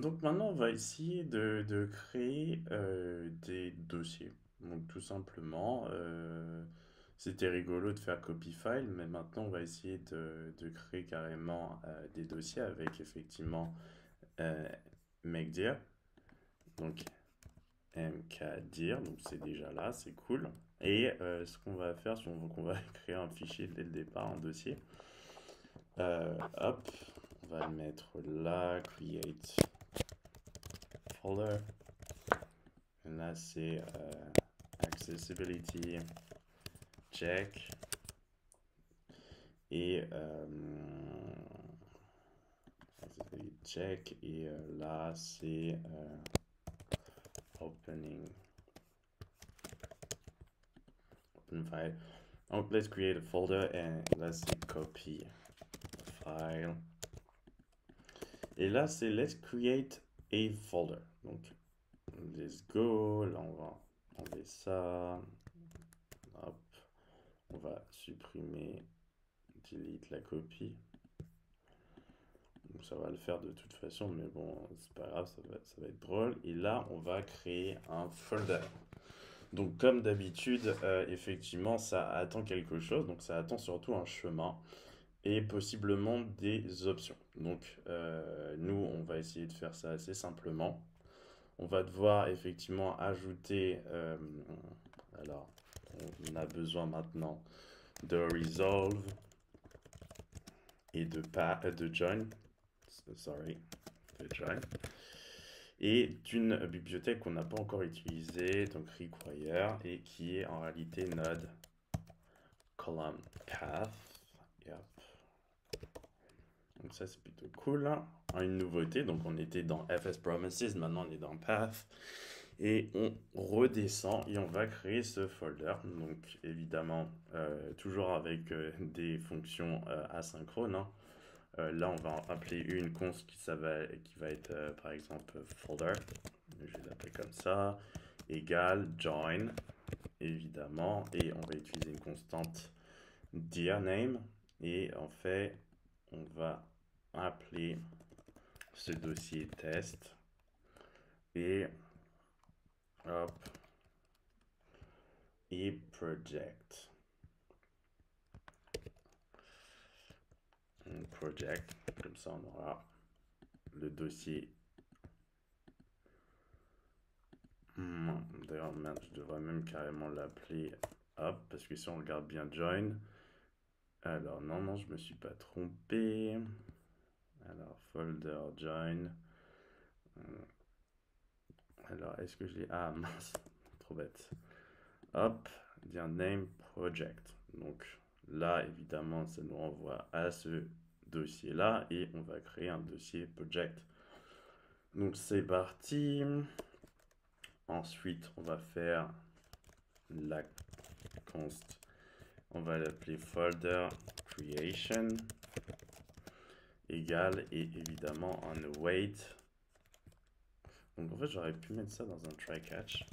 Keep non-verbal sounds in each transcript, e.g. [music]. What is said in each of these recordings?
Donc maintenant, on va essayer de, de créer euh, des dossiers. Donc tout simplement, euh, c'était rigolo de faire copy file, mais maintenant on va essayer de, de créer carrément euh, des dossiers avec effectivement mkdir. Donc mkdir, donc c'est déjà là, c'est cool. Et ce qu'on va faire, c'est qu'on va [laughs] créer un fichier dès le départ, un dossier. Hop, on va le mettre là, create folder. Et là, c'est euh, accessibility check. Et euh, um, accessibility check. Et euh, là, c'est euh, opening. Open file. Donc, let's create a folder and let's say copy file. Et là, c'est let's create a folder. Donc, let's go. Là, on va enlever ça. Hop. On va supprimer, delete la copie. Donc, ça va le faire de toute façon, mais bon, c'est pas grave, ça va, ça va être drôle. Et là, on va créer un folder. Donc, comme d'habitude, euh, effectivement, ça attend quelque chose. Donc, ça attend surtout un chemin et possiblement des options. Donc, euh, nous, on va essayer de faire ça assez simplement. On va devoir effectivement ajouter, euh, alors, on a besoin maintenant de resolve et de, pa de join, sorry, de join, et d'une bibliothèque qu'on n'a pas encore utilisée, donc require, et qui est en réalité node column path. Yep. Donc ça c'est plutôt cool. Une nouveauté, donc on était dans FS Promises, maintenant on est dans Path. Et on redescend et on va créer ce folder. Donc évidemment, euh, toujours avec euh, des fonctions euh, asynchrones. Hein. Là on va appeler une const qui, va, être par exemple folder. Je vais l'appeler comme ça. Égale join, évidemment. Et on va utiliser une constante dir name. Et en fait, on va appeler ce dossier test. Et hop. Et project. Project. Comme ça on aura le dossier. Hmm, d'ailleurs je devrais même carrément l'appeler. Hop parce que si on regarde bien join alors, non, non, je me suis pas trompé. Alors, folder join. Euh, alors, est-ce que j'ai... Ah, mince, [laughs] trop bête. Hop, dire name project. Donc, là, évidemment, ça nous renvoie à ce dossier-là et on va créer un dossier project. Donc, c'est parti. Ensuite, on va faire la const on va l'appeler folder creation égal et évidemment un await. Donc en fait j'aurais pu mettre ça dans un try catch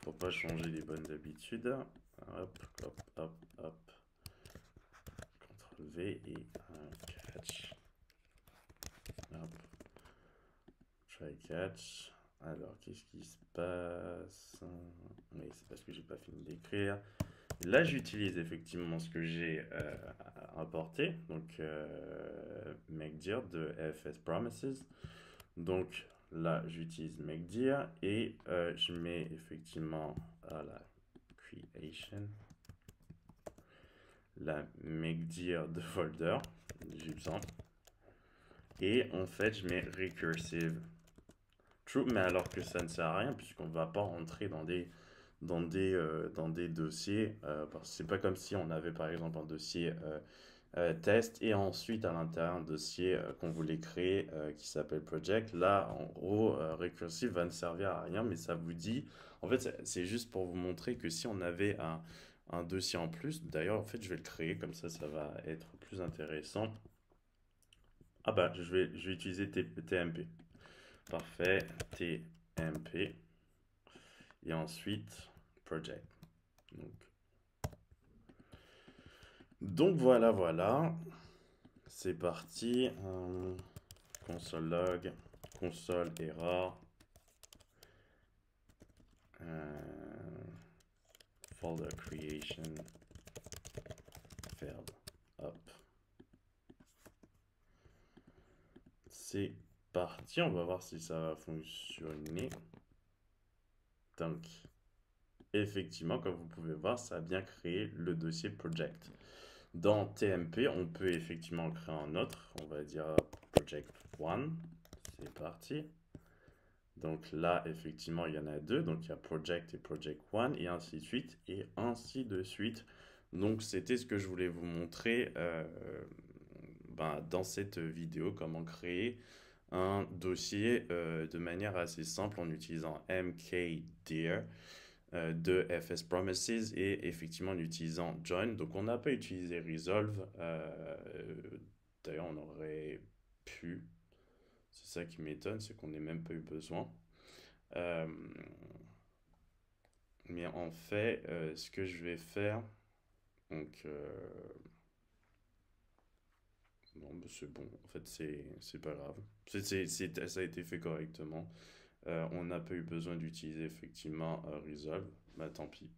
pour pas changer les bonnes habitudes. Hop, hop, hop, hop. CTRL V et un catch. Hop. Try catch. Alors qu'est-ce qui se passe? Oui, c'est parce que j'ai pas fini d'écrire. Là, j'utilise effectivement ce que j'ai euh, importé, donc euh, de FS Promises. Donc là, j'utilise mkdir et euh, je mets effectivement à la creation la mkdir de folder, besoin. Et en fait, je mets recursive true, mais alors que ça ne sert à rien puisqu'on ne va pas rentrer dans des dans des, euh, dans des dossiers. Euh, parce que c'est pas comme si on avait par exemple un dossier euh, test et ensuite à l'intérieur un dossier qu'on voulait créer qui s'appelle project. Là, en gros, recursive va ne servir à rien, mais ça vous dit, en fait, c'est juste pour vous montrer que si on avait un, un dossier en plus, d'ailleurs, en fait, je vais le créer comme ça, ça va être plus intéressant. Ah bah, je vais, je vais utiliser TMP. Parfait, TMP. Et ensuite, project. Donc, voilà, voilà. C'est parti. Euh, console log console error euh, folder creation failed. Hop. C'est parti, on va voir si ça va fonctionner. Donc, effectivement, comme vous pouvez voir, ça a bien créé le dossier project. Dans TMP, on peut effectivement créer un autre, on va dire project 1. C'est parti. Donc là, effectivement, il y en a deux. Donc il y a Project et Project One et ainsi de suite et ainsi de suite. Donc c'était ce que je voulais vous montrer euh, ben, dans cette vidéo, comment créer un dossier euh, de manière assez simple en utilisant mkdir de FS Promises et effectivement en utilisant join. Donc on n'a pas utilisé resolve. D'ailleurs, on aurait pu c'est ça qui m'étonne, c'est qu'on n'ait même pas eu besoin. Euh, mais en fait, euh, ce que je vais faire, donc, euh, non, c'est bon, en fait, c'est pas grave. c'est ça a été fait correctement. On n'a pas eu besoin d'utiliser effectivement Resolve, bah tant pis.